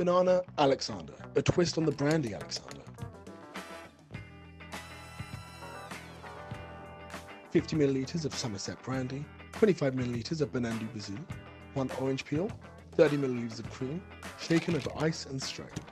Banana Alexander, a twist on the brandy Alexander. 50 milliliters of Somerset brandy, 25 milliliters of Banane du Brésil, 1 orange peel, 30 milliliters of cream, shaken over ice and strained.